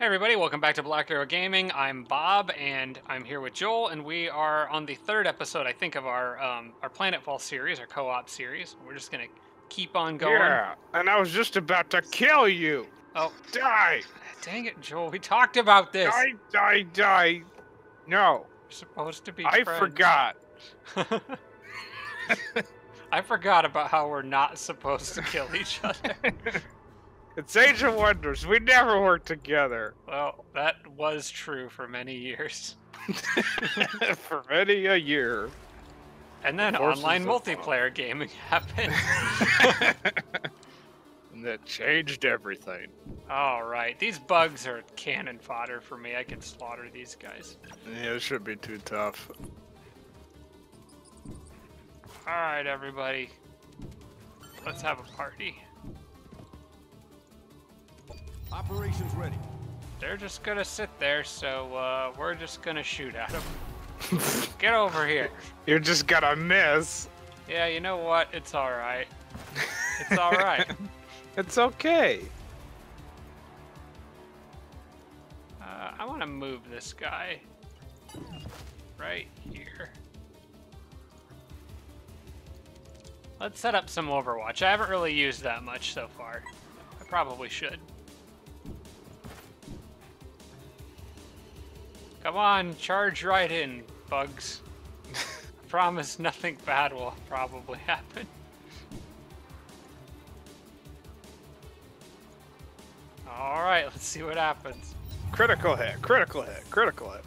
Hey everybody, welcome back to Black Arrow Gaming. I'm Bob, and I'm here with Joel, and we are on the third episode, I think, of our um, our Planetfall series, our co-op series. We're just gonna keep on going. Yeah, and I was just about to kill you. Oh, Die! dang it, Joel! We talked about this. Die, die, die. No, We're supposed to be. I friends. forgot. I forgot about how we're not supposed to kill each other. It's Age of Wonders. We never worked together well, that was true for many years. for many a year. And then Forces online multiplayer gaming happened. and that changed everything. All right, these bugs are cannon fodder for me. I can slaughter these guys. Yeah, it should be too tough. All right, everybody, let's have a party. Operations ready. They're just gonna sit there, so uh, we're just gonna shoot at them. Get over here. You're just gonna miss. Yeah, you know what? It's all right. It's all right. It's okay. Uh, I want to move this guy right here. Let's set up some Overwatch. I haven't really used that much so far. I probably should. Come on, charge right in, bugs. I promise nothing bad will probably happen. Alright, let's see what happens. Critical hit, critical hit, critical hit.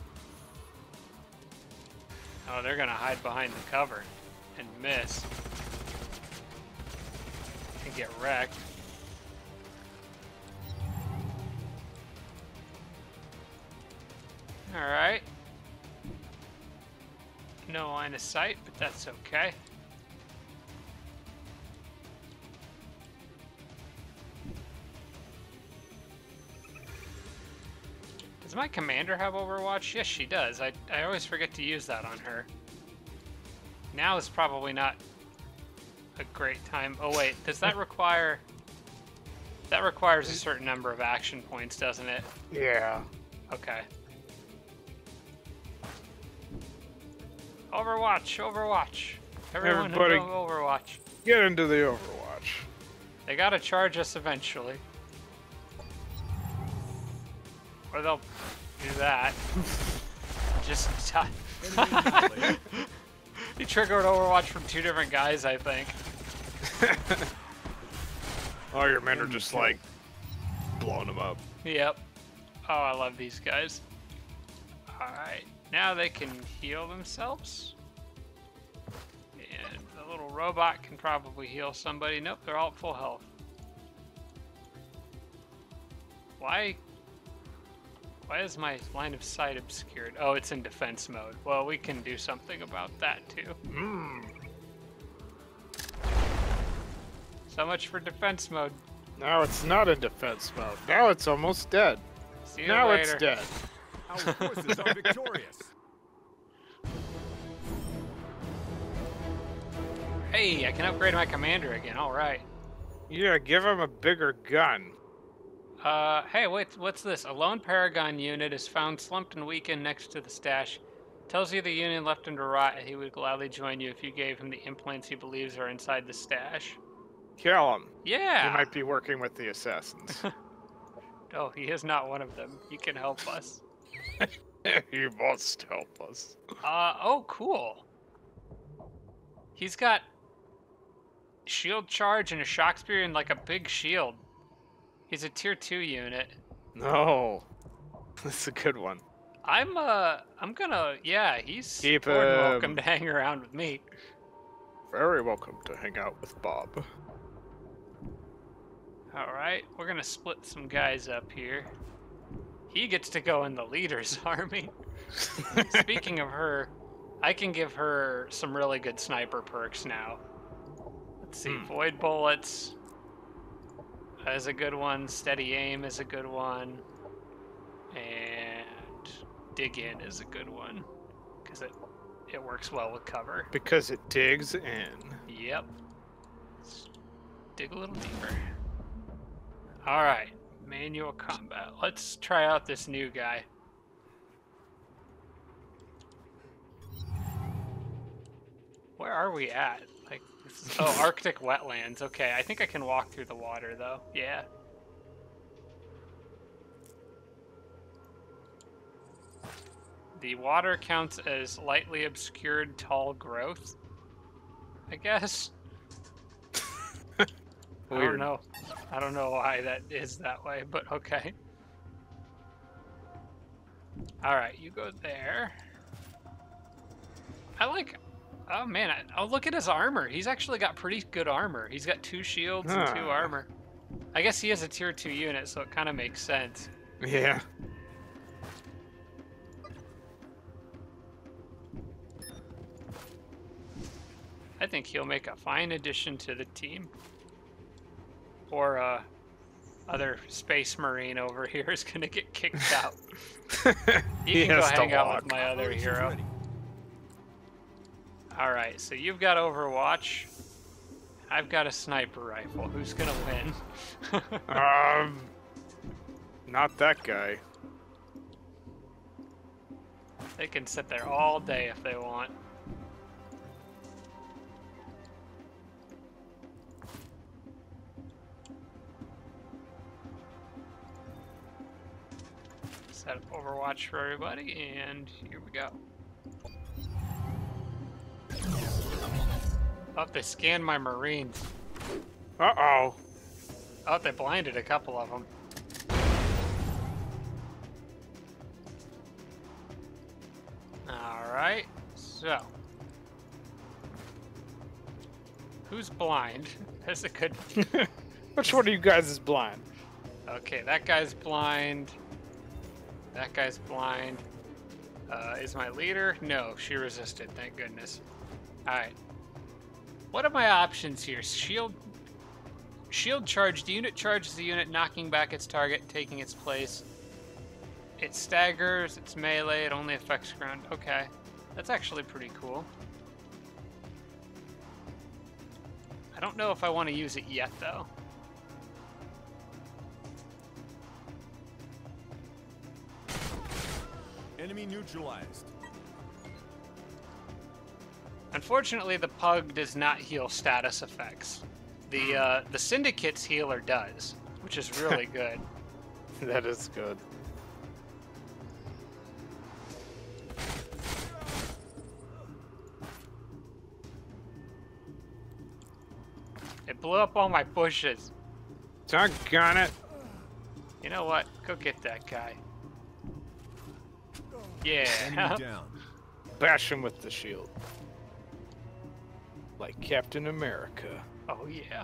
Oh, they're gonna hide behind the cover and miss. And get wrecked. Alright. No line of sight, but that's okay. Does my commander have Overwatch? Yes, she does. I, I always forget to use that on her. Now is probably not a great time. Oh wait, does that require... That requires a certain number of action points, doesn't it? Yeah. Okay. Overwatch, Overwatch. Everyone Everybody- Overwatch. Get into the Overwatch. They gotta charge us eventually. Or they'll do that. Just die. He triggered Overwatch from two different guys, I think. Oh, your men are just like blowing them up. Yep. Oh, I love these guys. Alright, now they can heal themselves. And the little robot can probably heal somebody. Nope, they're all at full health. Why? Why is my line of sight obscured? Oh, it's in defense mode. Well, we can do something about that too. Mm. So much for defense mode. Now it's not in defense mode. Now it's almost dead. Now later. it's dead. Our forces are victorious. Hey, I can upgrade my commander again. All right. Yeah, give him a bigger gun. Uh, hey, wait, what's this? A lone Paragon unit is found slumped and weakened next to the stash. Tells you the Union left him to rot, and he would gladly join you if you gave him the implants he believes are inside the stash. Kill him. Yeah. He might be working with the assassins. Oh, he is not one of them. He can help us. he must help us. Uh, oh, cool. He's got shield charge and a shock spear and like a big shield. He's a tier two unit. No. That's a good one. I'm uh, I'm gonna yeah. He's Keep more than welcome to hang around with me. Very welcome to hang out with Bob. All right, we're gonna split some guys up here. He gets to go in the leader's army. Speaking of her, I can give her some really good sniper perks now. Let's see, Hmm. void bullets is a good one. Steady aim is a good one, and dig in is a good one because it it works well with cover. because it digs in. Yep. Let's dig a little deeper. All right. Manual combat. Let's try out this new guy. Where are we at? Like, this is- oh, Arctic wetlands. Okay, I think I can walk through the water though. Yeah. The water counts as lightly obscured tall growth. I guess. I don't know. I don't know why that is that way, but okay. All right, you go there. I like. Oh man! I, oh look at his armor. He's actually got pretty good armor. He's got two shields and two armor. I guess he is a tier two unit, so it kind of makes sense. Yeah. I think he'll make a fine addition to the team. Or uh, other space marine over here is gonna get kicked out. You he can go has hang out walk. with my other hero. All right, so you've got Overwatch. I've got a sniper rifle. Who's gonna win? Um, not that guy. they can sit there all day if they want. Set up Overwatch for everybody, and here we go. Oh, they scanned my Marines. Uh oh. Oh, they blinded a couple of them. Alright, so. Who's blind? That's a good. Which one of you guys is blind? Okay, that guy's blind. That guy's blind. Uh, is my leader? No, she resisted, thank goodness. Alright. What are my options here? Shield. Shield charge. The unit charges the unit, knocking back its target taking its place. It staggers, it's melee, it only affects ground. Okay. That's actually pretty cool. I don't know if I want to use it yet, though. Enemy neutralized. Unfortunately, the pug does not heal status effects. The uh, the syndicate's healer does, which is really good. That is good. It blew up all my bushes. Doggone it. You know what? Go get that guy. Enemy Yeah. down. Bash him with the shield. Like Captain America. oh yeah.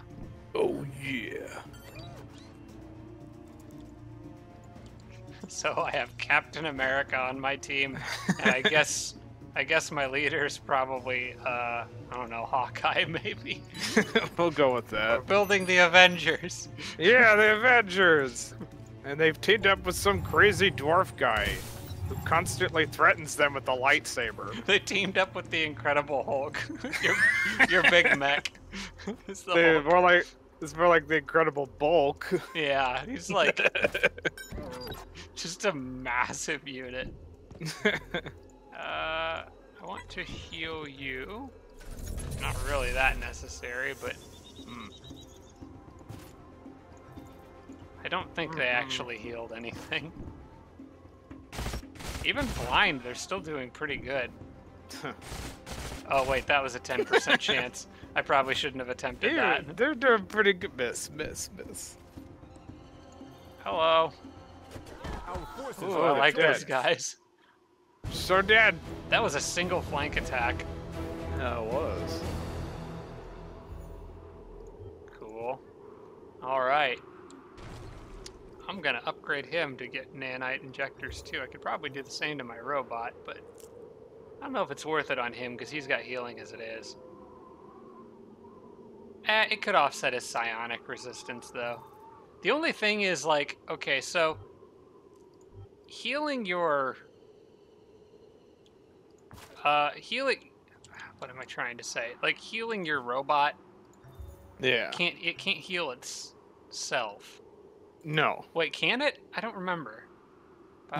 Oh yeah. So I have Captain America on my team, and I guess I guess my leader is probably uh, I don't know Hawkeye maybe. we'll go with that. We're that. building the Avengers. Yeah, the Avengers. And they've teamed up with some crazy dwarf guy who constantly threatens them with the lightsaber. They teamed up with the Incredible Hulk. your, your big mech. It's They're more like it's more like the Incredible Bulk. Yeah, he's like just a massive unit. Uh, I want to heal you. Not really that necessary, but hmm. I don't think they actually healed anything. Even blind, they're still doing pretty good. Oh wait, that was a 10% chance. I probably shouldn't have attempted Dude, that. they're doing pretty good. Miss, miss, miss. Hello. Ooh, I like victorious. those guys. So dead. That was a single flank attack. Yeah, it was. Cool. Alright. I'm gonna upgrade him to get nanite injectors too. I could probably do the same to my robot, but I don't know if it's worth it on him because he's got healing as it is. Eh, it could offset his psionic resistance though. The only thing is like, okay, so healing your uh healing what am I trying to say? Like healing your robot Yeah. can't it can't heal itself. No. Wait, can it? I don't remember.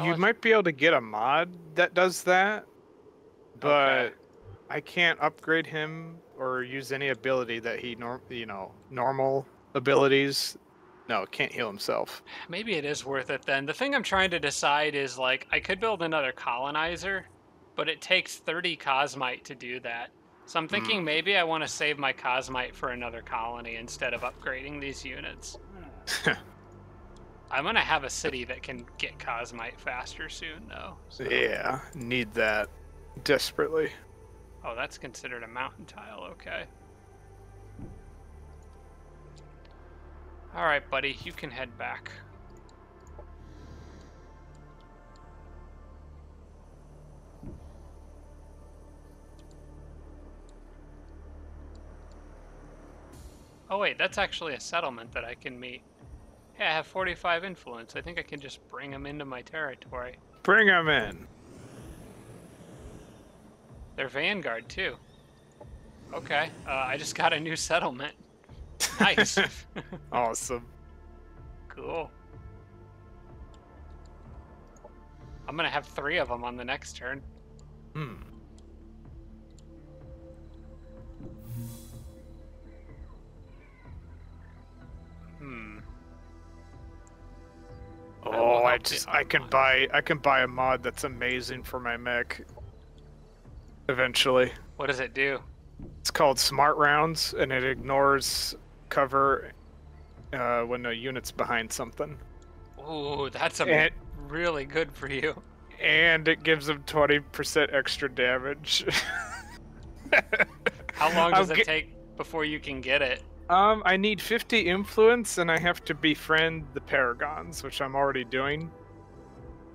You might be able to get a mod that does that, but Okay. I can't upgrade him or use any ability that he norm you know normal abilities. No, can't heal himself. Maybe it is worth it then. The thing I'm trying to decide is like I could build another colonizer, but it takes 30 cosmite to do that. So I'm hmm. thinking maybe I want to save my cosmite for another colony instead of upgrading these units. I'm gonna have a city that can get cosmite faster soon though. so- yeah, need that desperately. Oh, that's considered a mountain tile. Okay. All right, buddy, you can head back. Oh wait, that's actually a settlement that I can meet. Hey, I have 45 influence. I think I can just bring them into my territory. Bring them in. They're Vanguard too. Okay, uh, I just got a new settlement. Nice. Awesome. cool. I'm gonna have three of them on the next turn. Hmm. Oh, I the just I can Armon. buy I can buy a mod that's amazing for my mech. Eventually. What does it do? It's called Smart Rounds, and it ignores cover uh, when a unit's behind something, Ooh, that's a And- really good for you. and it gives them twenty percent extra damage. How long I'll does it get- take before you can get it? Um, I need fifty influence, and I have to befriend the Paragons, which I'm already doing.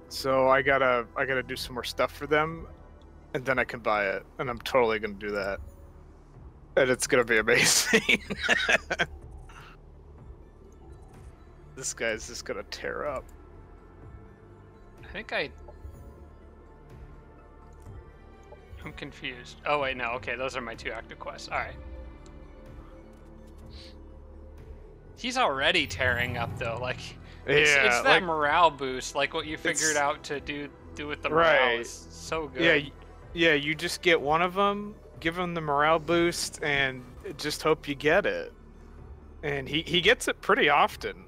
So I gotta I gotta do some more stuff for them, and then I can buy it, and I'm totally gonna do that. And it's gonna be amazing. this guy's just gonna tear up. I think I. I'm confused. Oh wait, no. Okay, those are my two active quests. All right. He's already tearing up though. Like it's, yeah, it's that like, morale boost, like what you figured out to do do with the morale. Right. is so good. yeah, yeah. You just get one of them, give him the morale boost, and just hope you get it. And he he gets it pretty often,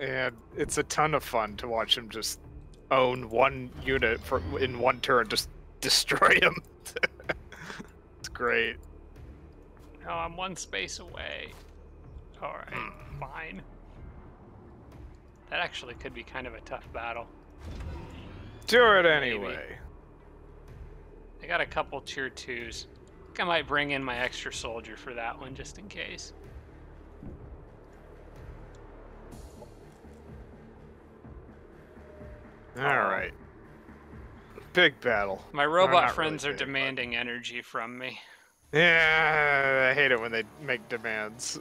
and it's a ton of fun to watch him just own one unit for in one turn, just destroy him. it's great. Oh, I'm one space away. All right, Hmm. fine. That actually could be kind of a tough battle. Do it Maybe. anyway. I got a couple tier twos. I think I might bring in my extra soldier for that one just in case. All right. Big battle. My robot not really friends are demanding energy from me. Yeah, I hate it when they make demands.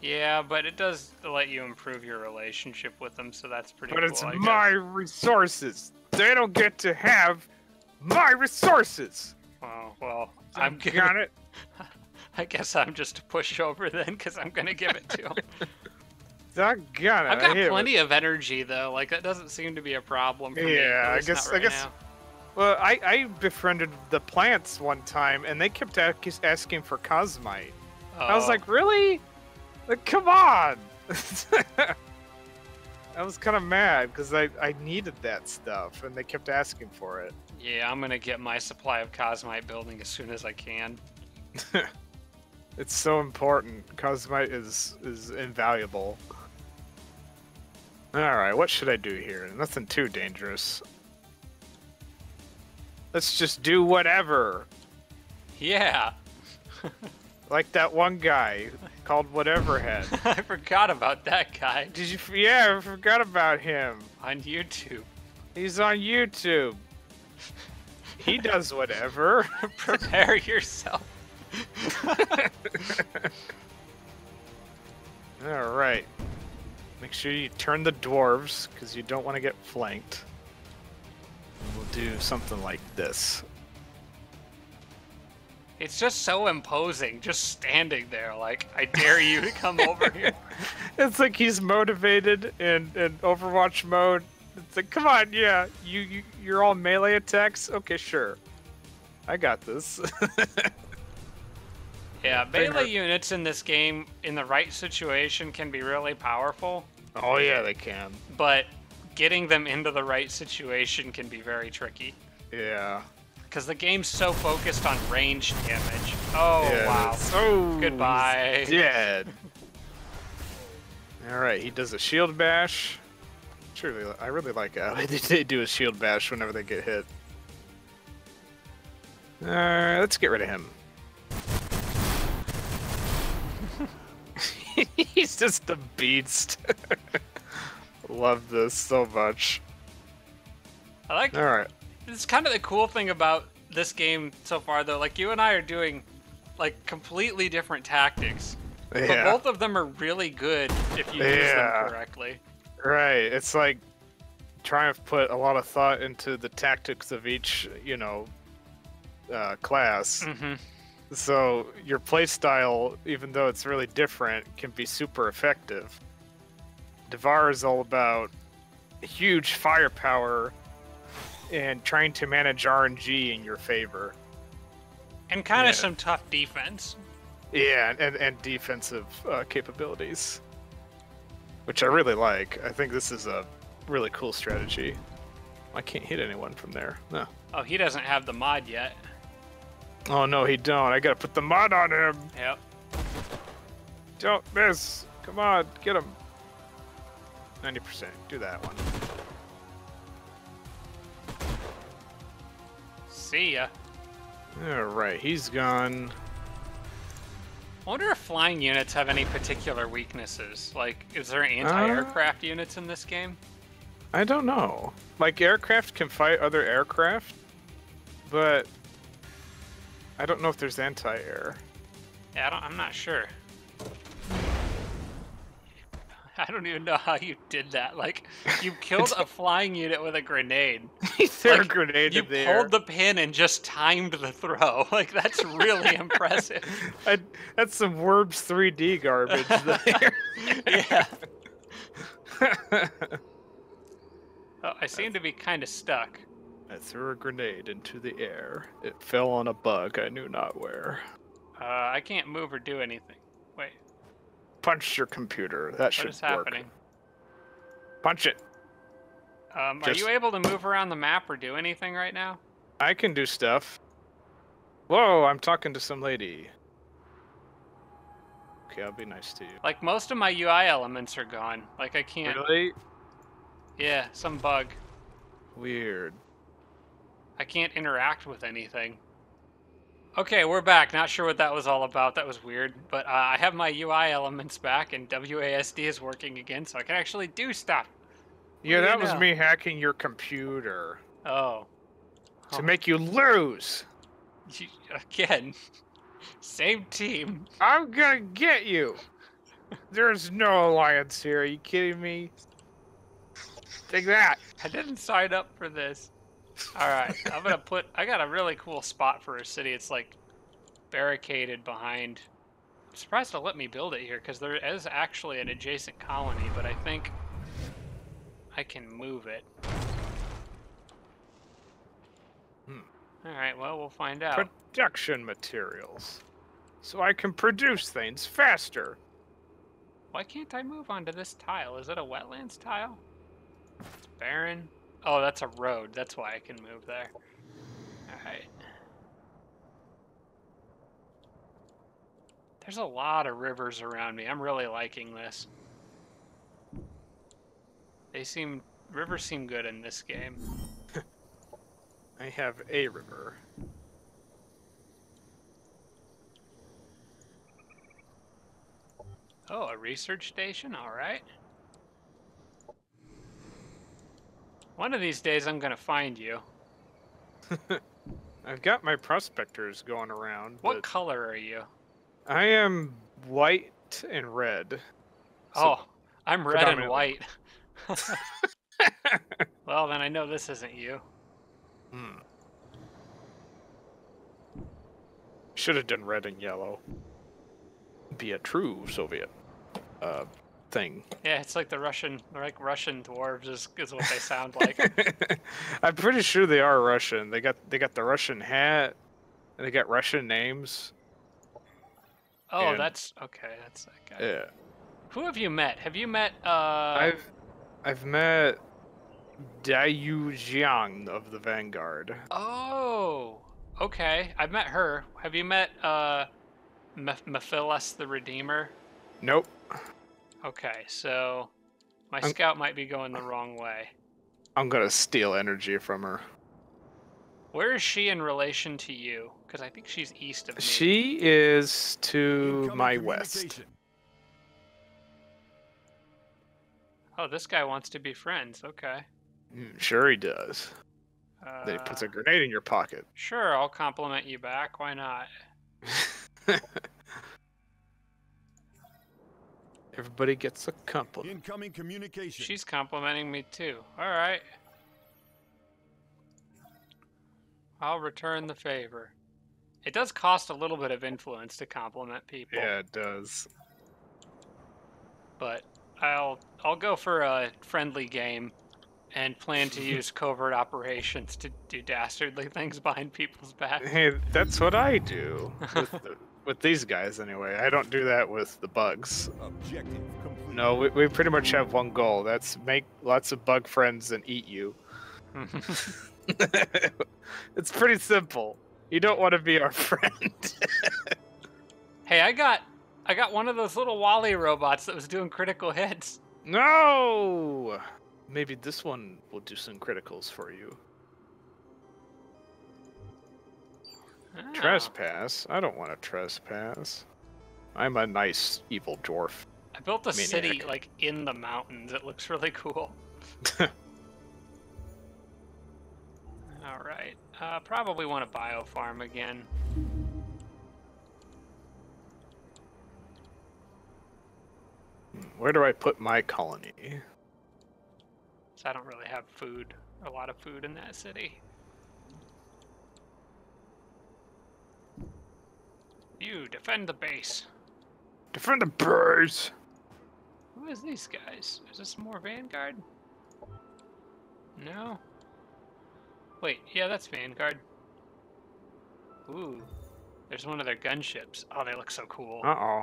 Yeah, but it does let you improve your relationship with them, so that's pretty But cool. it's my resources. They don't get to have my resources. Oh, well, I'm Got gonna. it. I guess I'm just a pushover then, because I'm gonna give it to him. Doggone it. I've I got hate it plenty of energy though. Like that doesn't seem to be a problem for me. Yeah, I guess- not I guess- now. Well, I, I befriended the plants one time, and they kept asking for cosmite. I was Oh, like, really? Like, come on! I was kind of mad because I, I needed that stuff, and they kept asking for it. yeah, I'm gonna get my supply of cosmite building as soon as I can. It's so important. Cosmite is is invaluable. All right, what should I do here? Nothing too dangerous. Let's just do whatever. Yeah, Like that one guy called Whatever Head. I forgot about that guy Did you? Yeah, I forgot about him. on YouTube. He's on YouTube. He does whatever. Prepare yourself. All right. Make sure you turn the dwarves because you don't want to get flanked. We'll do something like this. It's just so imposing, just standing there like, I dare you to come over here. It's like he's motivated in, in Overwatch mode. It's like, come on, yeah, you, you you're all melee attacks. Okay, sure, I got this. Yeah, melee units in this game, in the right situation, can be really powerful, oh yeah, they can. but getting them into the right situation can be very tricky. Yeah. Because the game's so focused on range damage. Oh, wow. Oh, Goodbye. Dead. All right, he does a shield bash. Surely, I really like how they they do a shield bash whenever they get hit. All right, let's get rid of him. He's just a beast. Love this so much. I like All right. It's kind of the cool thing about this game so far, though. Like, you and I are doing, like, completely different tactics. But both of them are really good if you use them correctly. Right. It's like trying to put a lot of thought into the tactics of each, you know, uh, class. hmm So your playstyle, even though it's really different, can be super effective. Dvar is all about huge firepower and trying to manage RNG in your favor. And kind Yeah. of some tough defense. Yeah, and, and defensive uh, capabilities, which I really like. I think this is a really cool strategy. I can't hit anyone from there. No. Oh, he doesn't have the mod yet. Oh no, he don't. I gotta put the mod on him. Yep. Don't miss. Come on, get him. 90%. Do that one. See ya. Alright, he's gone. I wonder if flying units have any particular weaknesses. Like, is there anti-aircraft uh, units in this game? I don't know. Like, aircraft can fight other aircraft, but I don't know if there's anti air. Yeah, I don't, I'm not sure. I don't even know how you did that. Like, you killed a flying unit with a grenade. he threw a grenade You in the pulled the pin and just timed the throw. Like, that's really impressive. I, that's some Worms 3D garbage there. Yeah. Oh, I seem to be kind of stuck. I threw a grenade into the air. It fell on a bug I knew not where. Uh, I can't move or do anything. Punch your computer. That should what is work. happening? Punch it. Um, are you able to move around the map or do anything right now? I can do stuff. Whoa, I'm talking to some lady. Okay, I'll be nice to you. Like, most of my UI elements are gone. Like, I can't. Really? Yeah, some bug. Weird. I can't interact with anything. Okay, we're back. Not sure what that was all about. That was weird. But uh, I have my UI elements back, and WASD is working again, so I can actually do stuff. Yeah, do that was know? me hacking your computer Oh. to Oh. make you lose. You, again. Same team. I'm gonna get you. There's no alliance here. Are you kidding me? Take that. I didn't sign up for this. Alright, I'm gonna put. I got a really cool spot for a city. It's like barricaded behind. I'm surprised to let me build it here because there is actually an adjacent colony, but I think I can move it. Hmm. Alright, well, we'll find out. Production materials. So I can produce things faster. Why can't I move onto this tile? Is it a wetlands tile? It's barren. Oh, that's a road. That's why I can move there. Alright. There's a lot of rivers around me. I'm really liking this. They seem rivers seem good in this game. I have a river. Oh, a research station? Alright. One of these days I'm gonna find you. I've got my prospectors going around. What color are you? I am white and red. So- oh, I'm red and white. well, then I know this isn't you. Hmm. Should have done red and yellow. Be a true Soviet uh, thing. Yeah, it's like the Russian, like Russian dwarves is, is what they sound like. I'm pretty sure they are Russian. They got they got the Russian hat, and they got Russian names. Oh, And- that's okay. That's that guy. Yeah. Who have you met? Have you met? Uh, I've I've met Dayu Jiang of the Vanguard. Oh, okay. I've met her. Have you met uh, Meph- Mephilas the Redeemer? Nope. Okay, so my I'm- scout might be going the wrong way. I'm gonna steal energy from her. Where is she in relation to you? Because I think she's east of me. She is to Incoming my west. Oh, this guy wants to be friends. Okay. Mm, Sure he does. Uh, then he puts a grenade in your pocket. Sure, I'll compliment you back. Why not? Everybody gets a compliment. Incoming communication. She's complimenting me too. All right. I'll return the favor. It does cost a little bit of influence to compliment people, Yeah, it does. but I'll I'll go for a friendly game and plan to use covert operations to do dastardly things behind people's back. Hey, that's what I do with, these guys anyway. I don't do that with the bugs. Objective complete. No, we, we pretty much have one goal. That's make lots of bug friends and eat you. it's pretty simple. You don't want to be our friend. hey, I got I got one of those little Wally robots that was doing critical hits. no! Maybe this one will do some criticals for you. Oh. Trespass? I don't want to trespass. I'm a nice evil dwarf. I built a city like in the mountains. It looks really cool. All right. Uh, probably want a biofarm again. Where do I put my colony? 'cause I don't really have food, a lot of food in that city. You defend the base. Defend the birds! Who is these guys? Is this more Vanguard? No. Wait, yeah, that's Vanguard. Ooh, there's one of their gunships. Oh, they look so cool. Uh oh.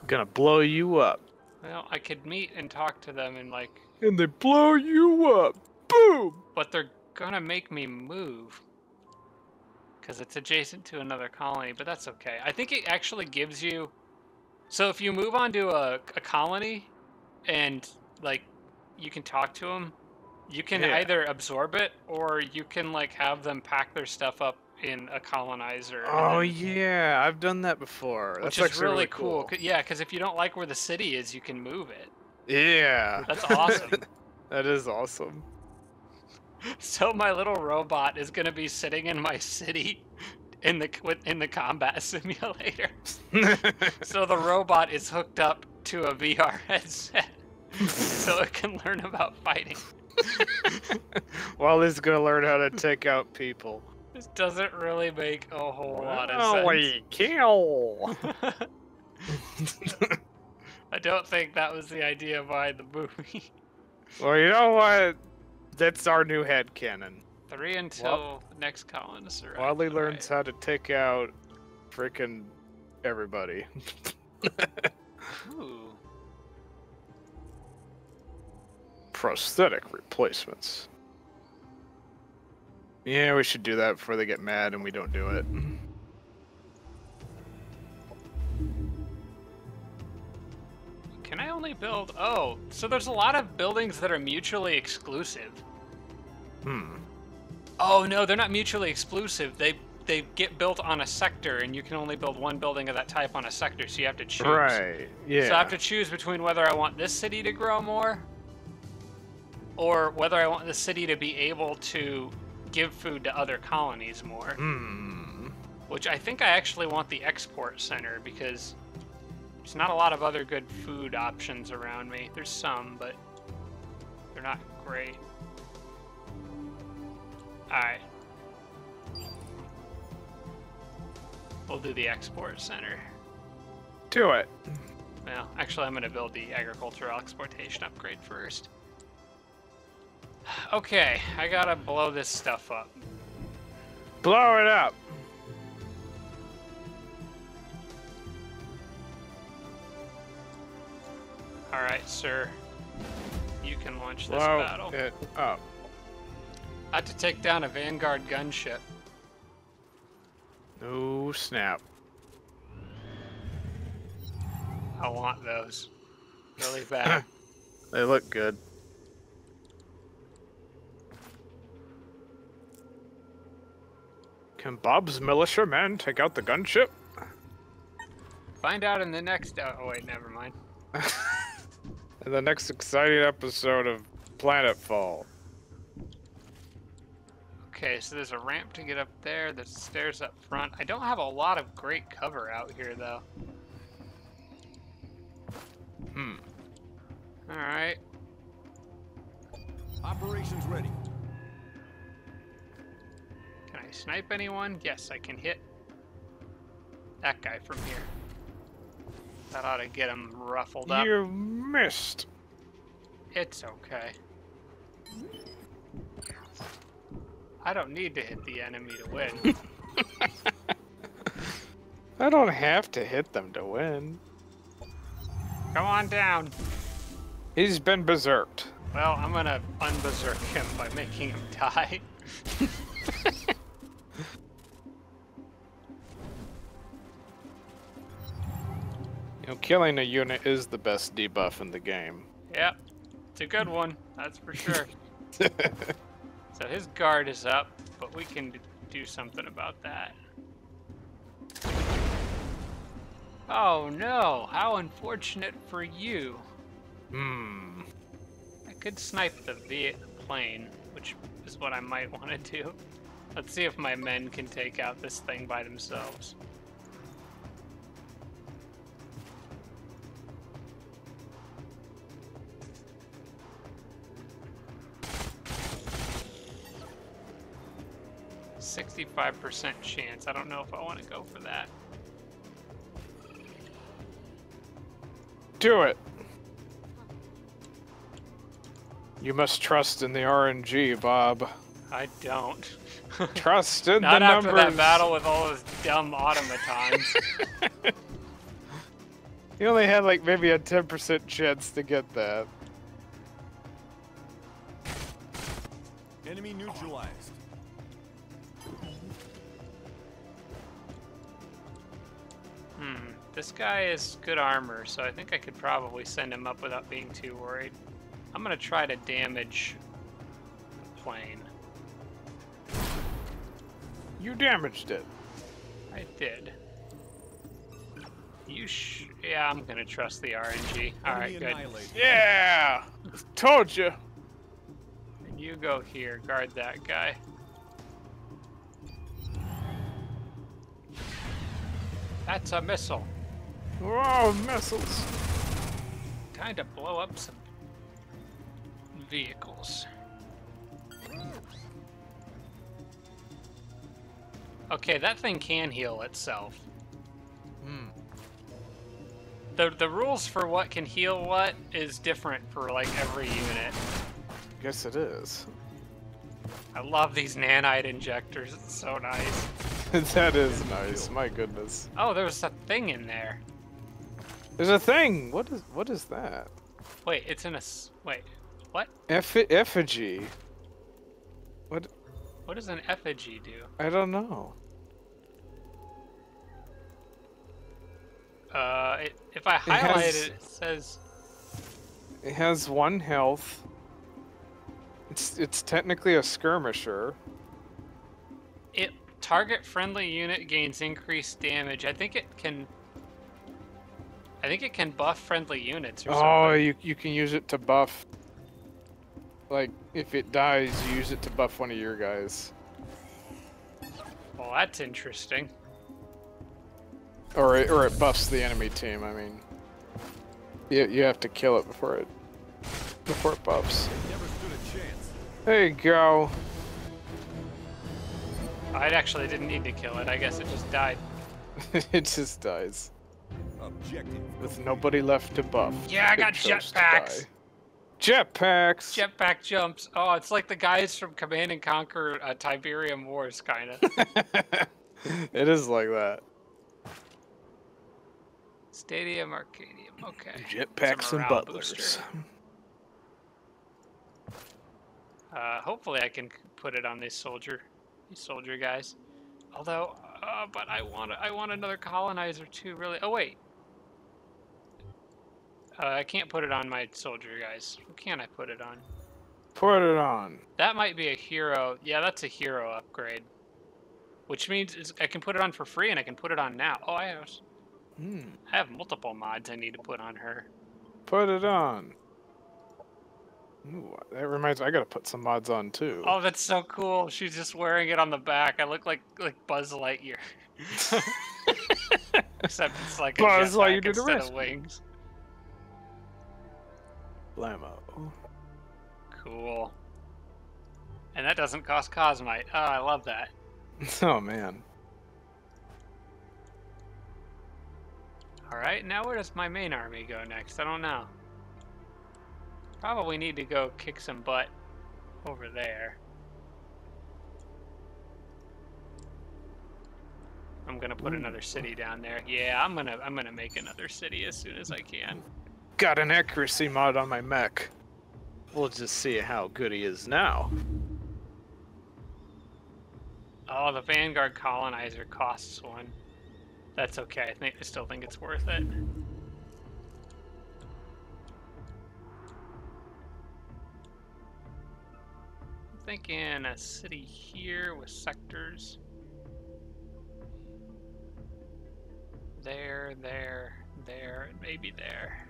I'm Gonna blow you up. Well, I could meet and talk to them and like, And they blow you up! Boom! but they're gonna make me move. Because it's adjacent to another colony, but that's okay. I think it actually gives you. So if you move onto a, a colony and like you can talk to them, you can Yeah. either absorb it or you can like have them pack their stuff up in a colonizer. Oh then- yeah, I've done that before. Which That's is actually really cool. 'Cause- Yeah, because if you don't like where the city is, you can move it. Yeah. That's awesome. that is awesome. So my little robot is gonna be sitting in my city in the in the combat simulator. So the robot is hooked up to a VR headset, so it can learn about fighting. well, it's gonna learn how to take out people. This doesn't really make a whole lot of Well, sense. we kill. I don't think that was the idea behind the movie. well, you know what? That's our new head canon. Three until the next colonist arrives. Wally All learns how to take out freaking everybody. Ooh. Prosthetic replacements. Yeah, we should do that before they get mad and we don't do it. Can I only build? Oh, so there's a lot of buildings that are mutually exclusive. Hmm. Oh no, they're not mutually exclusive. They they get built on a sector, and you can only build one building of that type on a sector. So you have to choose. Right. Yeah. So I have to choose between whether I want this city to grow more, or whether I want the city to be able to give food to other colonies more. Hmm. Which I think I actually want the export center because there's not a lot of other good food options around me. There's some, but they're not great. Alright. We'll do the export center. Do it. Well, actually, I'm going to build the agricultural exportation upgrade first. Okay, I gotta blow this stuff up. Blow it up. Alright, sir. You can launch this Blow battle. it up. I had to take down a Vanguard gunship. No snap. I want those. Really bad. They look good. Can Bob's militiamen take out the gunship? Find out in the next. Oh, oh, wait, never mind. In the next exciting episode of Planetfall. Okay, so there's a ramp to get up there. There's stairs up front. I don't have a lot of great cover out here, though. Hmm. Alright. Operations ready. Can I snipe anyone? Yes, I can hit that guy from here. That ought to get him ruffled up. You missed. It's okay. I don't need to hit the enemy to win. I don't have to hit them to win. Come on down. He's been berserked. Well, I'm gonna unberserk him by making him die. You know, killing a unit is the best debuff in the game. Yep, it's a good one, that's for sure. So his guard is up, but we can do something about that. Oh no, how unfortunate for you. Hmm. I could snipe the v- plane, which is what I might want to do. Let's see if my men can take out this thing by themselves. Sixty-five percent chance. I don't know if I want to go for that. Do it. You must trust in the RNG, Bob. I don't. Trust in Not the after numbers. that battle with all those dumb automatons. You only had like maybe a 10% chance to get that. Enemy neutralized. This guy is good armor, so I think I could probably send him up without being too worried. I'm gonna try to damage the plane. You damaged it. I did. You sh- Yeah, I'm gonna trust the RNG. Alright, good. Yeah! Told you. And you go here, guard that guy. That's a missile. Whoa, missiles. Time to blow up some vehicles. Okay, that thing can heal itself. Hmm. The the rules for what can heal what is different for like every unit. Guess it is. I love these nanite injectors. It's so nice. that is nice. My goodness. Oh, there was a thing in there. There's a thing. What is what is that? Wait, it's in a wait. What? Effi effigy. What? What does an effigy do? I don't know. Uh, it, if I It highlight has- it, it says It has one health. It's it's technically a skirmisher. it target friendly unit gains increased damage. I think it can. I think it can buff friendly units or Oh, something. you you can use it to buff. Like if it dies, you use it to buff one of your guys, Well, that's interesting. or it, or it buffs the enemy team. I mean, you you have to kill it before it before it buffs. Never stood a chance. There you go. I actually didn't need to kill it. I guess it just died. it just dies. Objective. With nobody left to buff. Yeah, I got jetpacks. Jetpacks! Jetpack jumps. Oh, it's like the guys from Command and Conquer uh, Tiberium Wars, kind of. it is like that. Stadium Arcadium. Okay. Jetpacks and morale butlers. booster. Uh, hopefully I can put it on this soldier, these soldier guys. Although, uh, but I want I want another colonizer too. Really? Oh wait. Uh, I can't put it on my soldier guys. Who can I put it on? Put it on. That might be a hero. Yeah, that's a hero upgrade. Which means I can put it on for free, and I can put it on now. Oh, I have, Hmm. I have multiple mods I need to put on her. Put it on. Ooh, that reminds me, I gotta put some mods on too. Oh, that's so cool. She's just wearing it on the back. I look like like Buzz Lightyear. Except it's like a Buzz Lightyear instead of wings. Blammo. Cool. And that doesn't cost Cosmite. Oh, I love that. Oh man. Alright, now where does my main army go next? I don't know. Probably need to go kick some butt over there. I'm gonna put Ooh. another city down there. Yeah, I'm gonna I'm gonna make another city as soon as I can. Got an accuracy mod on my mech. We'll just see how good he is now. Oh, the Vanguard colonizer costs one. That's okay. I think I still think it's worth it. I'm thinking a city here with sectors. There, there, there, and maybe there.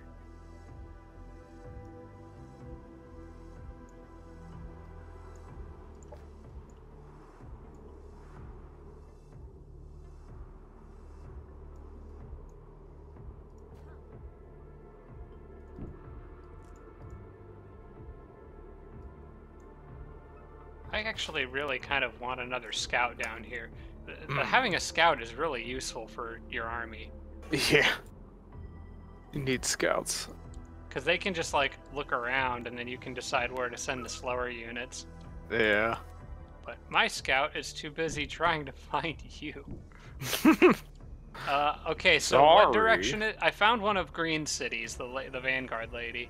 Actually really kind of want another scout down here. Mm. Having a scout is really useful for your army Yeah. You need scouts. because they can just like look around and then you can decide where to send the slower units. Yeah. But my scout is too busy trying to find you. Uh, okay, so what direction? It, I found one of Green Cities, the la- the Vanguard lady.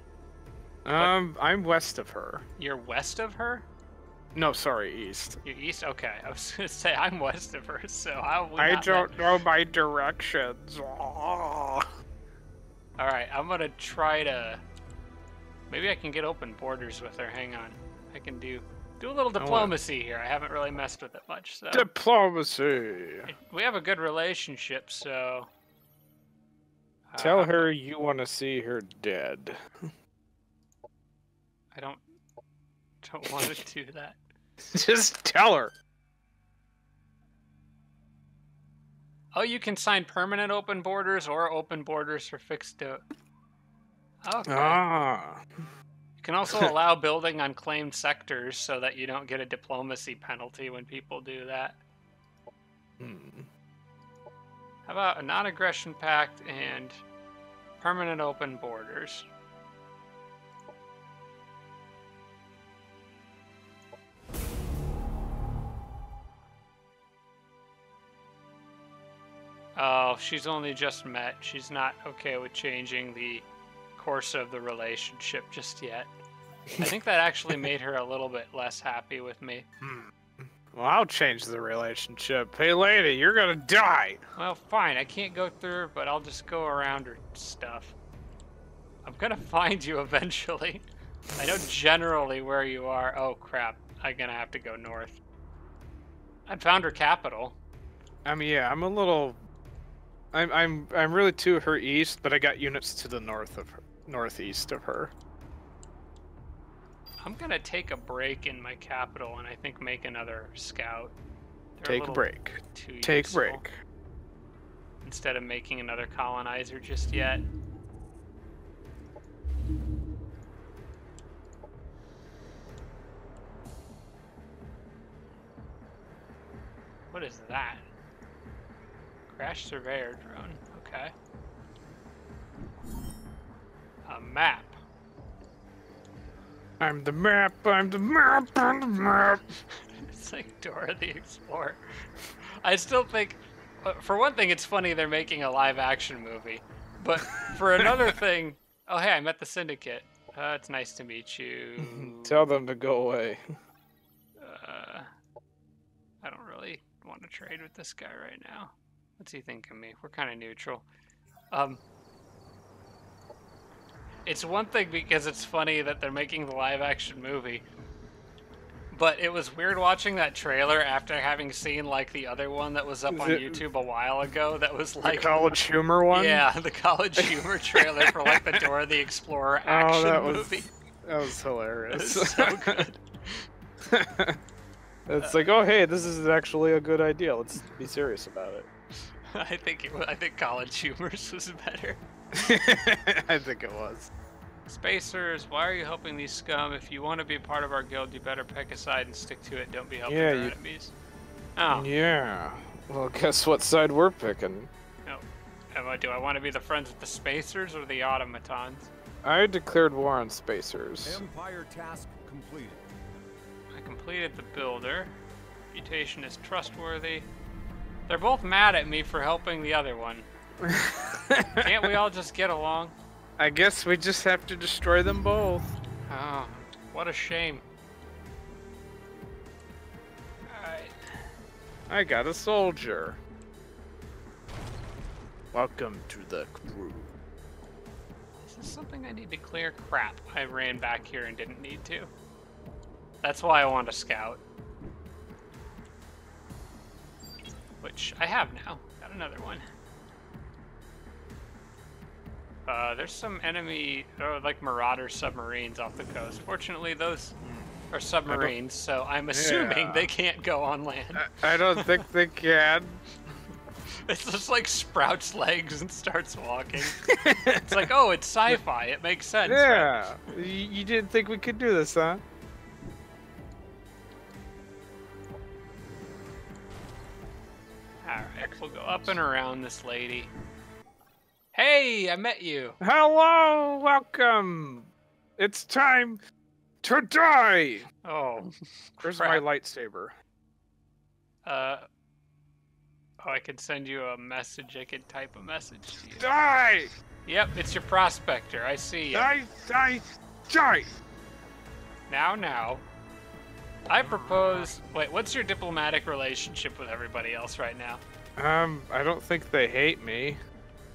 um, I'm west of her. You're west of her. No, sorry, east. You're east. Okay, I was gonna say I'm west of her, so how? I don't know my directions. Ah. All right, I'm gonna try to. Maybe I can get open borders with her. Hang on, I can do do a little wanna- diplomacy here. I haven't really messed with it much, so Diplomacy. we have a good relationship. So uh, Tell I'm- her you want to see her dead. I don't don't want to do that. Just tell her. Oh, you can sign permanent open borders or open borders for fixed. Do- okay. Ah. You can also allow building on claimed sectors so that you don't get a diplomacy penalty when people do that. Hmm. How about a non-aggression pact and permanent open borders? Oh, she's only just met. She's not okay with changing the course of the relationship just yet. I think that actually made her a little bit less happy with me. Hmm. Well, I'll change the relationship. Hey, lady, you're gonna die. Well, fine. I can't go through her, but I'll just go around her stuff. I'm gonna find you eventually. I know generally where you are. Oh crap! I'm gonna have to go north. I found her capital. I mean, yeah, I'm a little. I'm I'm I'm really to her east, but I got units to the north of her, northeast of her. I'm gonna take a break in my capital and I think make another scout. They're Take a little break. Take a break. Instead of making another colonizer just yet. What is that? Crash surveyor drone. Okay. A map. I'm the map. I'm the map. I'm the map. It's like Dora the Explorer. I still think, uh, for one thing, it's funny they're making a live action movie. But for another thing, oh hey, I met the syndicate. Uh, it's nice to meet you. Tell them to go away. Uh, I don't really want to trade with this guy right now. What's he think of me? We're kind of neutral. Um, it's one thing because it's funny that they're making the live action movie. But it was weird watching that trailer after having seen like the other one that was up on it- YouTube a while ago that was The like college humor one. yeah, the college humor trailer for like the Dora the Explorer action Oh, that was movie. that was hilarious. was so good. it's like, oh hey, this is actually a good idea. Let's be serious about it. I think it, wa- I think college humors was better. I think it was. Spacers, why are you helping these scum? If you want to be a part of our guild, you better pick a side and stick to it. Don't be helping Yeah, our you- enemies. Oh, Yeah. Well, guess what side we're picking? Oh. am I- do I want to be the friends with the Spacers or the Automatons? I declared war on spacers. Empire task completed. I completed the builder. Reputation is trustworthy. They're both mad at me for helping the other one. Can't we all just get along? I guess we just have to destroy them both. Oh, what a shame. Alright. I got a soldier. Welcome to the crew. This Is this something I need to clear? Crap, I ran back here and didn't need to. That's why I want to scout. Which I have now. Got another one. Uh, there's some enemy, oh, like marauder submarines off the coast. Fortunately, those are submarines, so I'm assuming Yeah. they can't go on land. I, I don't think they can. It's just like sprouts legs and starts walking. It's like, oh, it's sci-fi. It makes sense. yeah. You, you didn't think we could do this, huh? Alright, we'll go up and around this lady. Hey, I met you. Hello, welcome. It's time to die. Oh, Where's my lightsaber? Uh, oh, I can send you a message. I can type a message to you. Die! Yep, it's your prospector. I see you. Die! Die! Die! Now, now. I propose. Wait, what's your diplomatic relationship with everybody else right now? Um, I don't think they hate me.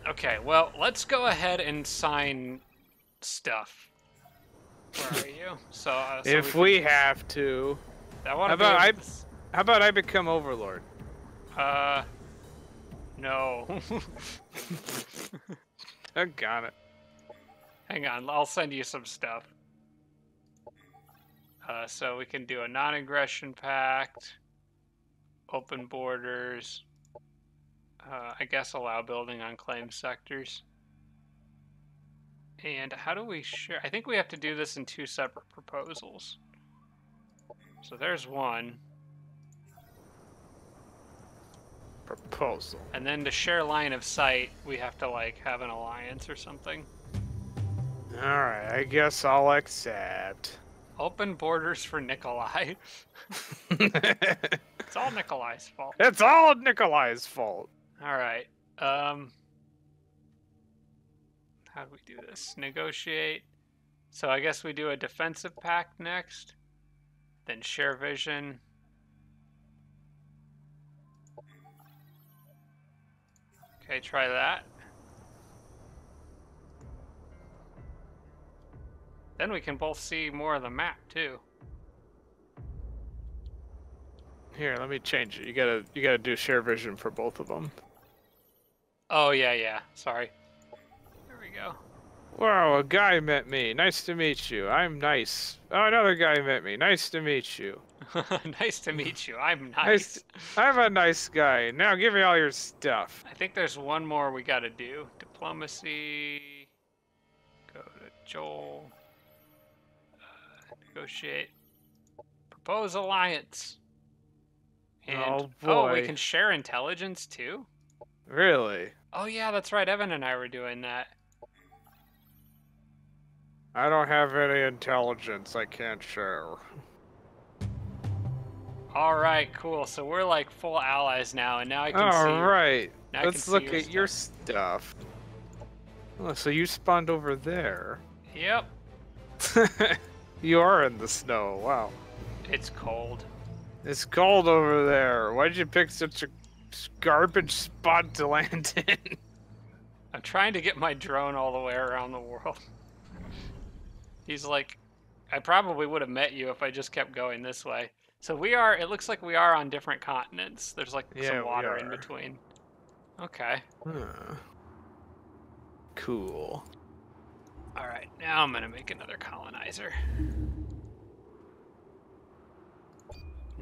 Okay, well, let's go ahead and sign stuff. Where are you? So, uh, so if can- we have to. I want How about I- How about I become Overlord? Uh, no. I got it. Hang on, I'll send you some stuff. Uh, so we can do a non-aggression pact, open borders. Uh, I guess allow building on claimed sectors. And how do we share? I think we have to do this in two separate proposals. So there's one, Proposal. and then to share line of sight, we have to like have an alliance or something. Alright, I guess I'll accept. Open borders for Nikolai. It's all Nikolai's fault. it's all Nikolai's fault. All right. Um, how do we do this? Negotiate. So I guess we do a defensive pact next, then share vision. Okay, try that. Then we can both see more of the map too. Here, let me change it. You gotta, you gotta do share vision for both of them. Oh yeah, yeah. Sorry. There we go. Wow, a guy met me. Nice to meet you. I'm nice. Oh, another guy met me. Nice to meet you. nice to meet you. I'm Nice. nice. I'm a nice guy. Now give me all your stuff. I think there's one more we gotta do. Diplomacy. Go to Joel. Negotiate. Propose alliance. And Oh, oh, we can share intelligence too. Really? Oh yeah, that's right. Evan and I were doing that. I don't have any intelligence I can't share. All right, cool. So we're like full allies now, and now I can All see. right. now Let's look your at your stuff. Oh, so you spawned over there. Yep, you are in the snow. Wow. it's cold. It's cold over there. Why'd you pick such a garbage spot to land in? I'm trying to get my drone all the way around the world. He's like, I probably would have met you if I just kept going this way. So we are. It looks like we are on different continents. There's like Yeah, some water in between. Okay. Huh. Cool. All right. Now I'm gonna make another colonizer.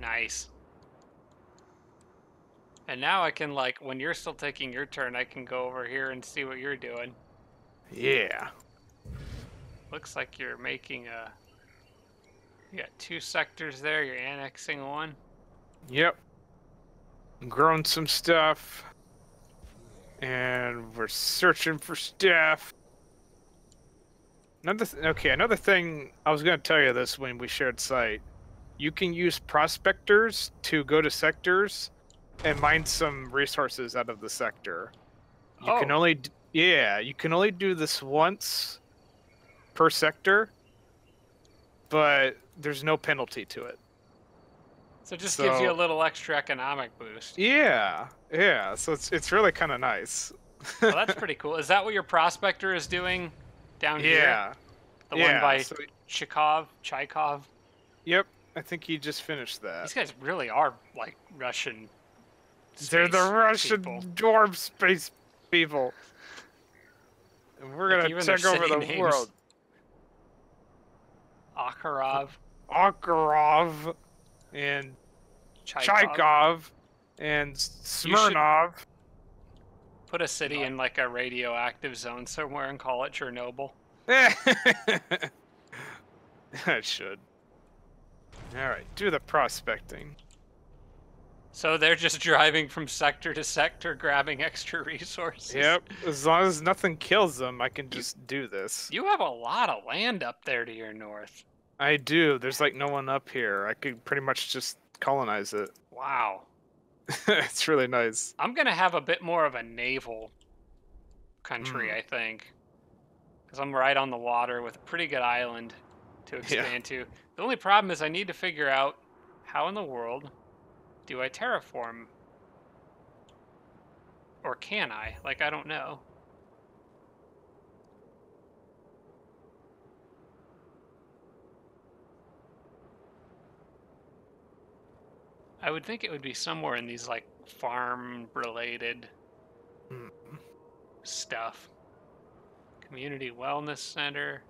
Nice. And now I can like, when you're still taking your turn, I can go over here and see what you're doing. Yeah. Looks like you're making a. You got two sectors there. You're annexing one. Yep. I'm growing some stuff. And we're searching for stuff. Another th- okay, another thing I was going to tell you this when we shared sight. You can use prospectors to go to sectors and mine some resources out of the sector. You can Oh. only d- yeah, you can only do this once per sector, but there's no penalty to it. So it just gives you a little extra economic boost. Yeah, yeah. So it's it's really kind of nice. Well, that's pretty cool. Is that what your prospector is doing down here? yeah. The yeah. one by so- Chikov, Chaikov. yep. I think he just finished that. These guys really are like Russian. They're the Russian people. dwarf space people. And we're gonna take over the names. world. Akharov, Okarov and Chaikov. Chaikov and Smirnov. Put a city in like a radioactive zone somewhere and call it Chernobyl. I should. All right, do the prospecting. So they're just driving from sector to sector, grabbing extra resources. Yep. As long as nothing kills them, I can just do this. You have a lot of land up there to your north. I do. There's like no one up here. I could pretty much just colonize it. Wow. it's really nice. I'm gonna have a bit more of a naval country, Hmm. I think, because I'm right on the water with a pretty good island to Yeah. expand to. The only problem is I need to figure out how in the world do I terraform, or can I? Like I don't know. I would think it would be somewhere in these like farm related Hmm. stuff. Community Wellness Center.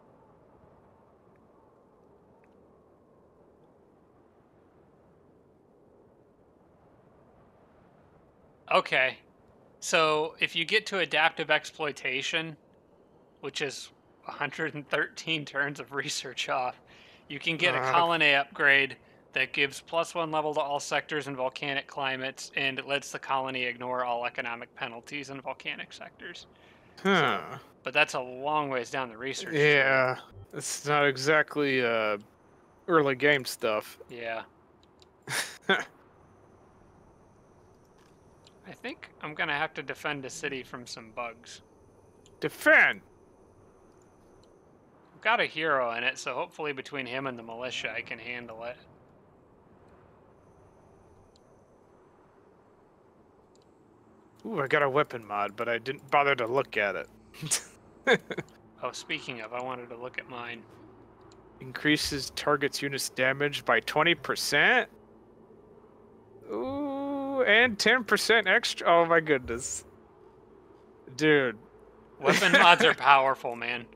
Okay. So if you get to adaptive exploitation, which is 113 turns of research off, you can get a Uh. colony upgrade that gives plus one level to all sectors in volcanic climates and it lets the colony ignore all economic penalties in volcanic sectors. Huh. But that's a long ways down the research. Yeah. It's not exactly uh early game stuff. Yeah. I think I'm gonna have to defend a city from some bugs. Defend. I've got a hero in it, so hopefully between him and the militia I can handle it. Ooh, I got a weapon mod, but I didn't bother to look at it. Oh, speaking of, I wanted to look at mine. Increases target's units damage by 20%. Ooh, and 10% extra. Oh my goodness. Dude. Weapon mods are powerful, man.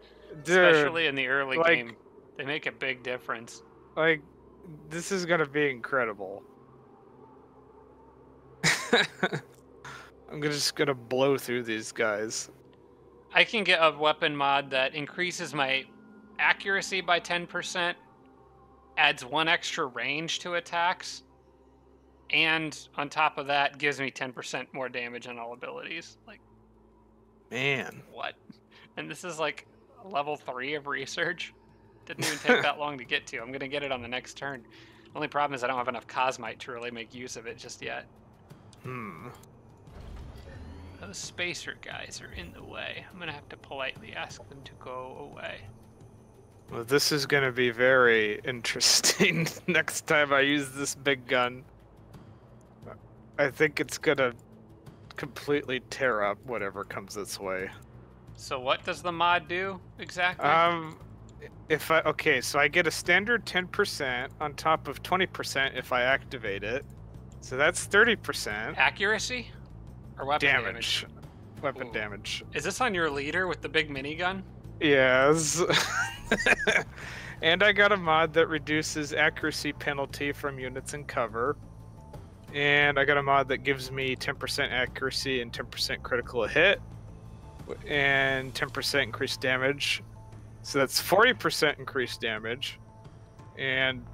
Dude. Especially in the early like- game. They make a big difference. Like, this is gonna be incredible. I'm just gonna blow through these guys. I can get a weapon mod that increases my accuracy by 10%, adds one extra range to attacks, and on top of that, gives me 10% more damage on all abilities. Like, Man. what? And this is like level three of research. Didn't even take that long to get to. I'm gonna get it on the next turn. Only problem is I don't have enough Cosmite to really make use of it just yet. Hmm. Those spacer guys are in the way. I'm gonna have to politely ask them to go away. Well, this is going to be very interesting next time I use this big gun. I think it's going to completely tear up whatever comes its way. So what does the mod do exactly? Um, if I okay, so I get a standard 10% on top of 20% if I activate it. So that's 30% Accuracy or weapon damage? damage. Weapon Ooh. damage. Is this on your leader with the big minigun? Yes. and I got a mod that reduces accuracy penalty from units in cover. And I got a mod that gives me 10% accuracy and 10% critical hit. And 10% increased damage. So that's 40% increased damage. And